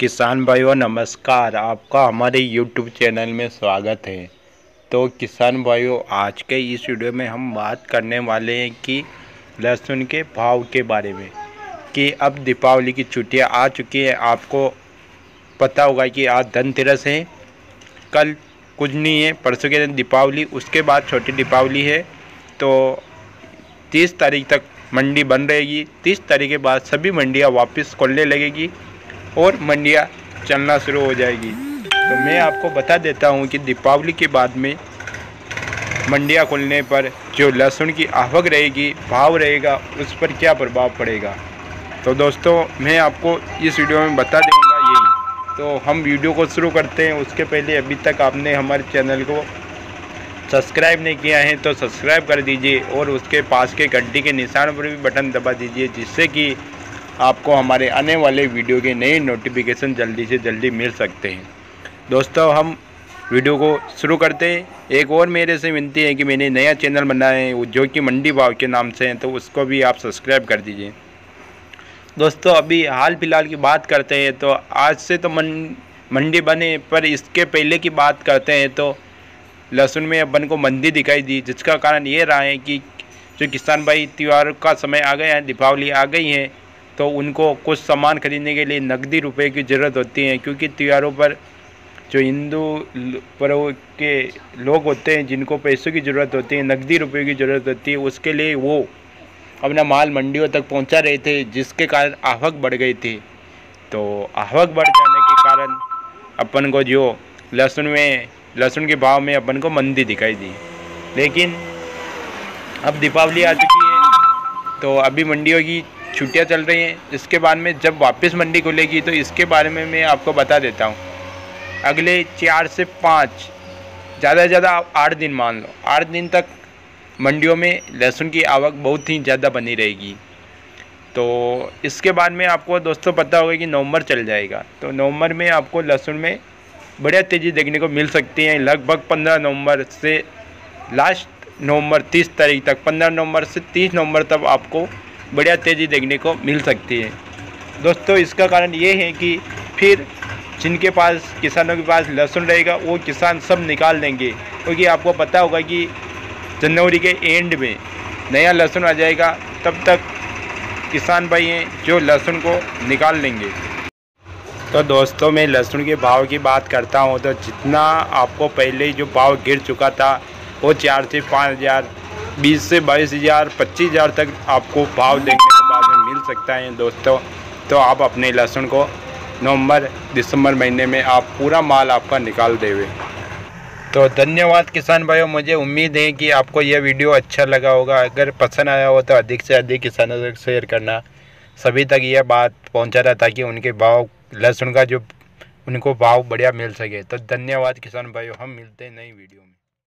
किसान भाइयों, नमस्कार। आपका हमारे YouTube चैनल में स्वागत है। तो किसान भाइयों, आज के इस वीडियो में हम बात करने वाले हैं कि लहसुन के भाव के बारे में, कि अब दीपावली की छुट्टियाँ आ चुकी हैं। आपको पता होगा कि आज धनतेरस है। कल कुछ नहीं है, परसों के दिन दीपावली, उसके बाद छोटी दीपावली है। तो तीस तारीख तक मंडी बंद रहेगी। तीस तारीख के बाद सभी मंडियाँ वापस खोलने लगेगी। और मंडियाँ चलना शुरू हो जाएगी। तो मैं आपको बता देता हूँ कि दीपावली के बाद में मंडियाँ खुलने पर जो लहसुन की आवक रहेगी, भाव रहेगा, उस पर क्या प्रभाव पड़ेगा? तो दोस्तों, मैं आपको इस वीडियो में बता दूँगा यही। तो हम वीडियो को शुरू करते हैं। उसके पहले अभी तक आपने हमारे चैनल को सब्सक्राइब नहीं किया है तो सब्सक्राइब कर दीजिए और उसके पास के घंटी के निशान पर भी बटन दबा दीजिए, जिससे कि आपको हमारे आने वाले वीडियो के नए नोटिफिकेशन जल्दी से जल्दी मिल सकते हैं। दोस्तों, हम वीडियो को शुरू करते हैं। एक और मेरे से विनती है कि मैंने नया चैनल बनाया है जो कि मंडी भाव के नाम से है तो उसको भी आप सब्सक्राइब कर दीजिए। दोस्तों, अभी हाल फ़िलहाल की बात करते हैं तो आज से तो मंडी बने, पर इसके पहले की बात करते हैं तो लहसुन में अपन को मंदी दिखाई दी, जिसका कारण ये रहा है कि जो किसान भाई त्यौहार का समय आ गया है, दीपावली आ गई है तो उनको कुछ सामान खरीदने के लिए नकदी रुपए की ज़रूरत होती है, क्योंकि त्योहारों पर जो हिंदू पर्व के लोग होते हैं, जिनको पैसों की ज़रूरत होती है, नकदी रुपये की ज़रूरत होती है, उसके लिए वो अपना माल मंडियों तक पहुँचा रहे थे, जिसके कारण आवक बढ़ गई थी। तो आवक बढ़ जाने के कारण अपन को जो लहसुन में, लहसुन के भाव में अपन को मंदी दिखाई दी। लेकिन अब दीपावली आ चुकी है तो अभी मंडियों की छुट्टियाँ चल रही हैं इसके बाद में जब वापस मंडी खुलेगी तो इसके बारे में मैं आपको बता देता हूँ। अगले चार से पाँच, ज़्यादा से ज़्यादा आठ दिन मान लो, आठ दिन तक मंडियों में लहसुन की आवक बहुत ही ज़्यादा बनी रहेगी। तो इसके बाद में आपको दोस्तों पता होगा कि नवंबर चल जाएगा। तो नवंबर में आपको लहसुन में बढ़िया तेज़ी देखने को मिल सकती है। लगभग पंद्रह नवंबर से लास्ट नवंबर तीस तारीख तक, पंद्रह नवंबर से तीस नवंबर तक आपको बढ़िया तेज़ी देखने को मिल सकती है। दोस्तों, इसका कारण ये है कि फिर जिनके पास, किसानों के पास लहसुन रहेगा, वो किसान सब निकाल देंगे। क्योंकि आपको पता होगा कि जनवरी के एंड में नया लहसुन आ जाएगा, तब तक किसान भाई हैं जो लहसुन को निकाल लेंगे। तो दोस्तों, मैं लहसुन के भाव की बात करता हूँ तो जितना आपको पहले जो भाव गिर चुका था, वो चार से पाँच हज़ार बीस से बाईस हज़ार, पच्चीस हज़ार तक आपको भाव देखने के बाद में मिल सकता है दोस्तों। तो आप अपने लहसुन को नवंबर, दिसंबर महीने में आप पूरा माल आपका निकाल देवे। तो धन्यवाद किसान भाइयों, मुझे उम्मीद है कि आपको यह वीडियो अच्छा लगा होगा। अगर पसंद आया हो तो अधिक से अधिक किसानों तक शेयर करना। सभी तक यह बात पहुँचा रहा ताकि उनके भाव, लहसुन का जो उनको भाव बढ़िया मिल सके। तो धन्यवाद किसान भाइयों, हम मिलते हैं नई वीडियो में।